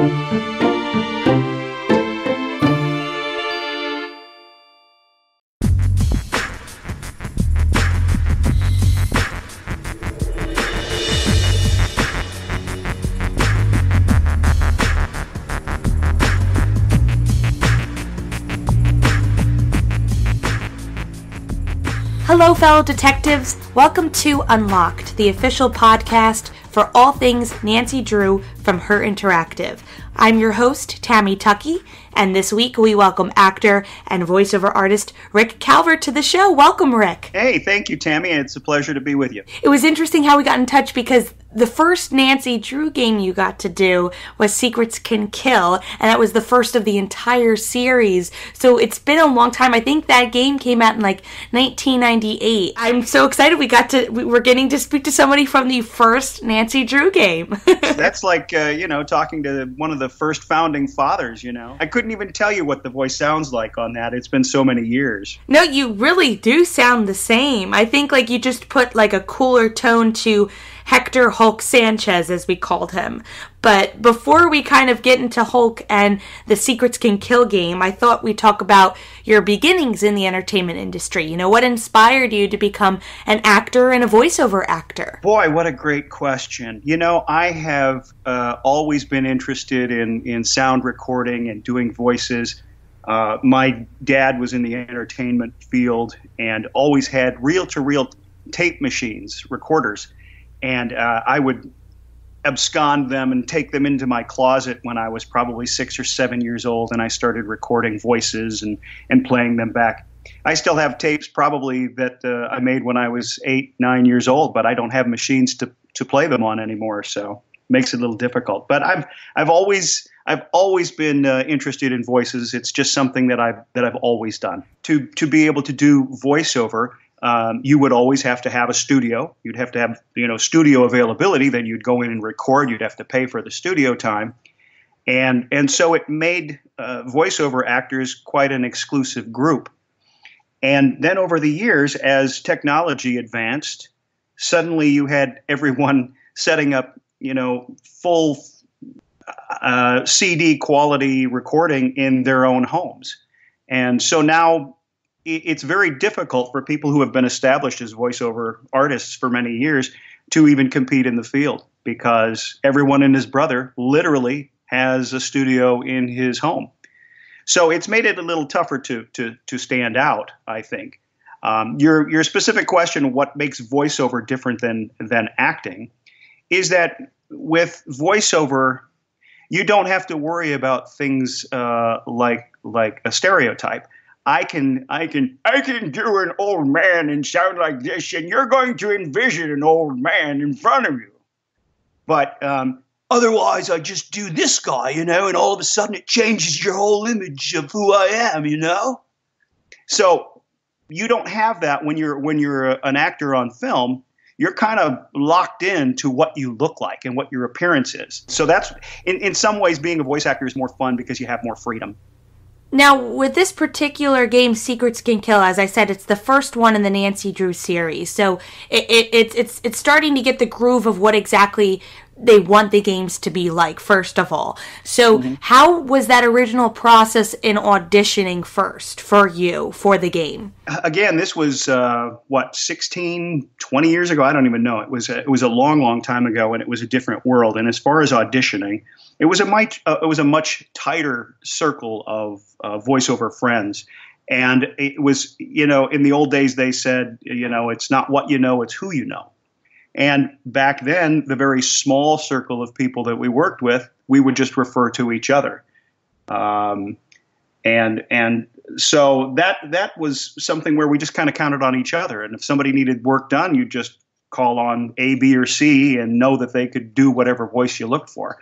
Hello, fellow detectives. Welcome to Unlocked, the official podcast for all things Nancy Drew from Her Interactive. I'm your host, Tammy Tuckey, and this week we welcome actor and voiceover artist Rick Calvert to the show. Welcome, Rick. Hey, thank you, Tammy. It's a pleasure to be with you. It was interesting how we got in touch because the first Nancy Drew game you got to do was Secrets Can Kill, and that was the first of the entire series. So it's been a long time. I think that game came out in like 1998. I'm so excited we got to, we we're getting to speak to somebody from the first Nancy Drew game. That's like, uh, you know, talking to one of the first founding fathers, you know. I couldn't even tell you what the voice sounds like on that. It's been so many years. no, you really do sound the same. I think like you just put like a cooler tone to Hector Hulk Sanchez, as we called him. But before we kind of get into Hulk and the Secrets Can Kill game, I thought we'd talk about your beginnings in the entertainment industry. You know, what inspired you to become an actor and a voiceover actor? Boy, what a great question. You know, I have uh, always been interested in, in sound recording and doing voices. Uh, my dad was in the entertainment field and always had reel to reel tape machines, recorders. And uh, I would abscond them and take them into my closet when I was probably six or seven years old, and I started recording voices and, and playing them back. I still have tapes probably that uh, I made when I was eight, nine years old, but I don't have machines to, to play them on anymore, so makes it a little difficult. But I've I've always I've always been uh, interested in voices. It's just something that I've that I've always done. To to be able to do voiceover, um, you would always have to have a studio. You'd have to have you know studio availability. Then you'd go in and record. You'd have to pay for the studio time, and and so it made uh, voiceover actors quite an exclusive group. And then over the years, as technology advanced, suddenly you had everyone setting up you know full uh, CD quality recording in their own homes. And so now it's very difficult for people who have been established as voiceover artists for many years to even compete in the field because everyone and his brother literally has a studio in his home. So it's made it a little tougher to to to stand out, I think. Um, your your specific question, what makes voiceover different than than acting, is that with voiceover, you don't have to worry about things uh, like like a stereotype. I can I can I can do an old man and sound like this, and you're going to envision an old man in front of you. But um, otherwise, I just do this guy, you know, and all of a sudden it changes your whole image of who I am, you know. So you don't have that when you're when you're an actor on film. You're kind of locked in to what you look like and what your appearance is. So that's in, in some ways being a voice actor is more fun because you have more freedom. Now, with this particular game, Secrets Can Kill, as I said, it's the first one in the Nancy Drew series. So it, it, it's it's it's starting to get the groove of what exactly they want the games to be like. First of all, so how was that original process in auditioning first for you for the game? again this was uh, what 16 20 years ago? I don't even know. It was a, it was a long long time ago and it was a different world. And as far as auditioning it was a much uh, it was a much tighter circle of uh, voiceover friends. And it was you know in the old days they said you know it's not what you know it's who you know and back then the very small circle of people that we worked with we would just refer to each other. Um, and and so that that was something where we just kind of counted on each other. And if somebody needed work done you just call on a b or c and know that they could do whatever voice you looked for.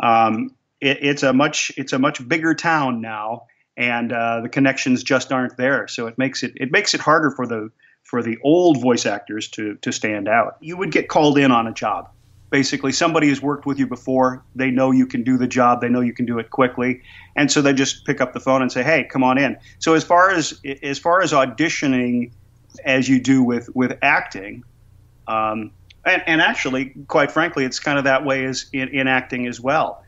Um, it, it's a much it's a much bigger town now and uh, the connections just aren't there. So it makes it it makes it harder for the for the old voice actors to to stand out. You would get called in on a job. Basically somebody has worked with you before. They know you can do the job. They know you can do it quickly. And so they just pick up the phone and say hey come on in. So as far as as far as auditioning as you do with with acting um, and, and actually quite frankly it's kind of that way as in, in acting as well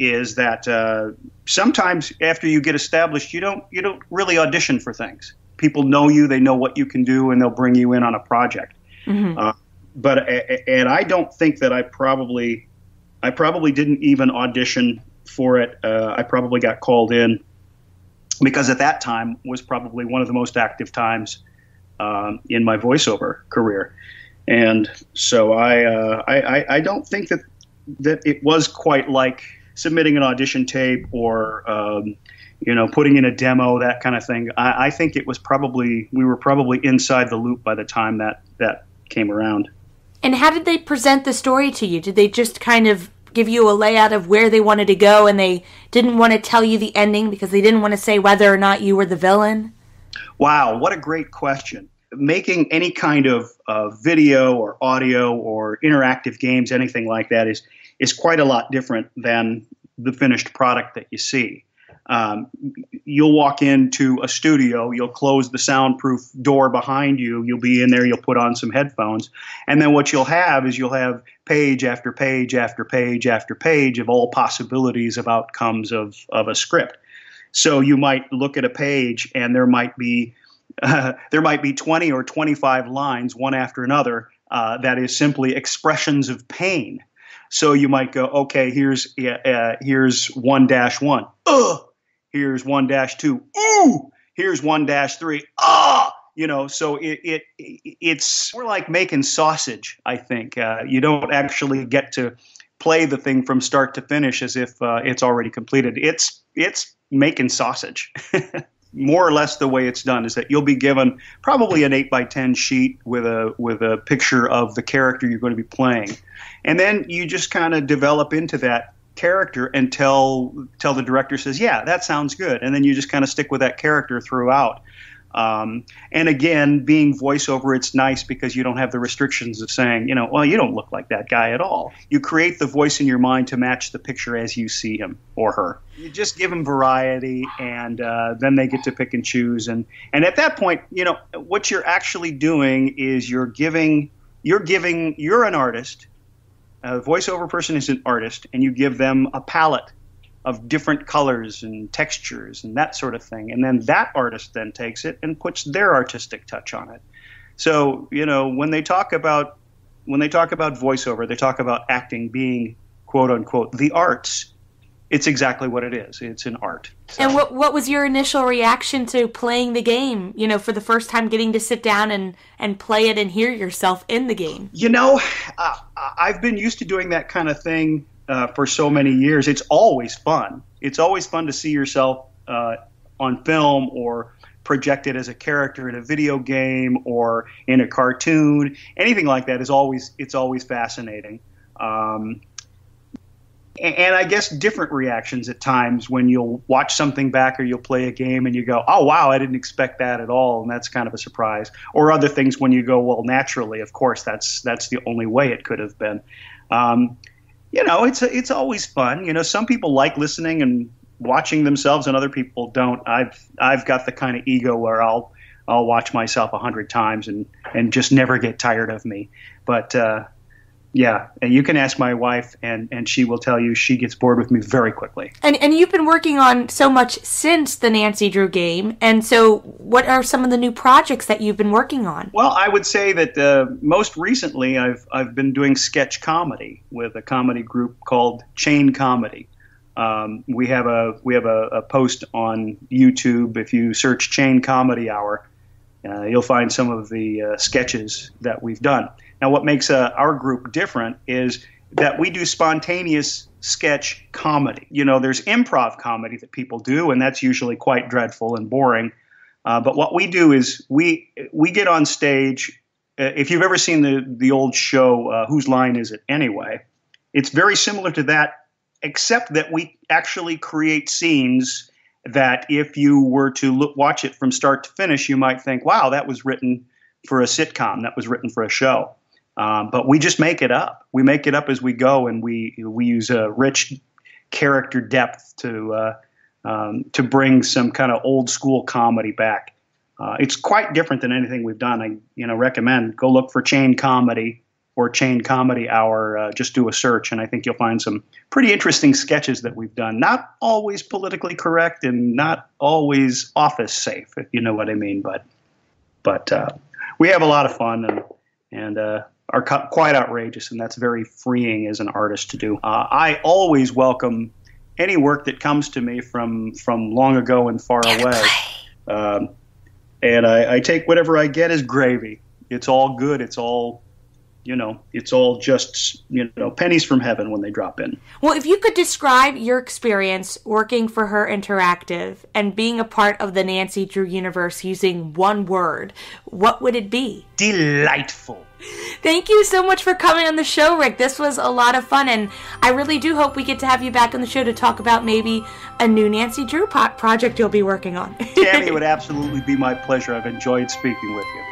is that uh, sometimes after you get established, you don't you don't really audition for things. People know you, they know what you can do, and they'll bring you in on a project. Mm-hmm. Uh, but and I don't think that I probably I probably didn't even audition for it. Uh, I probably got called in because at that time was probably one of the most active times um, in my voiceover career, and so I, uh, I, I don't think that that it was quite like submitting an audition tape or um, you know putting in a demo that kind of thing. I, I think it was probably we were probably inside the loop by the time that that came around. And how did they present the story to you? Did they just kind of give you a layout of where they wanted to go and they didn't want to tell you the ending because they didn't want to say whether or not you were the villain? Wow, what a great question. Making any kind of uh, video or audio or interactive games, anything like that, is is quite a lot different than the finished product that you see. Um, you'll walk into a studio, you'll close the soundproof door behind you, you'll be in there, you'll put on some headphones, and then what you'll have is you'll have page after page after page after page of all possibilities of outcomes of, of a script. So you might look at a page and there might be uh, there might be 20 or 25 lines, one after another, uh, that is simply expressions of pain. So you might go, okay, here's uh, here's one dash one. Ugh Here's one dash two. Ooh. Here's one dash three. Ah. You know, so it, it it's more like making sausage. I think uh, you don't actually get to play the thing from start to finish as if uh, it's already completed. It's it's making sausage. more or less the way it's done is that you'll be given probably an 8 by 10 sheet with a with a picture of the character you're going to be playing and then you just kind of develop into that character until until the director says, "Yeah, that sounds good," and then you just kind of stick with that character throughout. Um, and again, being voiceover, it's nice because you don't have the restrictions of saying, you know, well, you don't look like that guy at all. You create the voice in your mind to match the picture as you see him or her. You just give them variety, and uh, then they get to pick and choose. And and at that point, you know, what you're actually doing is you're giving you're giving you're an artist a voiceover person is an artist, and you give them a palette of different colors and textures and that sort of thing. And then that artist then takes it and puts their artistic touch on it. So, you know, when they talk about when they talk about voiceover, they talk about acting being quote unquote the arts it's exactly what it is. It's an art. So. And what what was your initial reaction to playing the game? You know, for the first time, getting to sit down and and play it and hear yourself in the game. You know, uh, I've been used to doing that kind of thing uh, for so many years. It's always fun. It's always fun to see yourself uh, on film or projected as a character in a video game or in a cartoon. Anything like that is always it's always fascinating. Um, and I guess different reactions at times when you'll watch something back or you'll play a game and you go, "Oh wow, I didn't expect that at all," and that's kind of a surprise. Or other things when you go, "Well, naturally, of course, that's that's the only way it could have been." Um, you know, it's it's always fun. You know, some people like listening and watching themselves, and other people don't. I've I've got the kind of ego where I'll I'll watch myself a hundred times and and just never get tired of me. But uh, yeah, and you can ask my wife, and and she will tell you she gets bored with me very quickly. And and you've been working on so much since the Nancy Drew game, and so what are some of the new projects that you've been working on? Well, I would say that uh, most recently I've I've been doing sketch comedy with a comedy group called Chain Comedy. Um, we have a we have a, a, post on YouTube. If you search Chain Comedy Hour, uh, you'll find some of the uh, sketches that we've done. Now, what makes uh, our group different is that we do spontaneous sketch comedy. You know, there's improv comedy that people do, and that's usually quite dreadful and boring. Uh, but what we do is we we get on stage. Uh, if you've ever seen the the old show uh, Whose Line Is It Anyway? It's very similar to that, except that we actually create scenes that if you were to look, watch it from start to finish, you might think, "Wow, that was written for a sitcom. That was written for a show." Um, but we just make it up. We make it up as we go, and we we use a rich character depth to uh, um, to bring some kind of old school comedy back. Uh, it's quite different than anything we've done. I you know recommend go look for Chain Comedy or Chain Comedy Hour, uh, just do a search, and I think you'll find some pretty interesting sketches that we've done. Not always politically correct and not always office safe, if you know what I mean. But but uh, we have a lot of fun and and uh, are quite outrageous, and that's very freeing as an artist to do. Uh, I always welcome any work that comes to me from from long ago and far away. Um, and I, I, take whatever I get as gravy. It's all good. It's all you know, it's all just, you know, pennies from heaven when they drop in. Well, if you could describe your experience working for Her Interactive and being a part of the Nancy Drew universe using one word, what would it be? Delightful. Thank you so much for coming on the show, Rick. This was a lot of fun, and I really do hope we get to have you back on the show to talk about maybe a new Nancy Drew project you'll be working on. Tammy, it would absolutely be my pleasure. I've enjoyed speaking with you.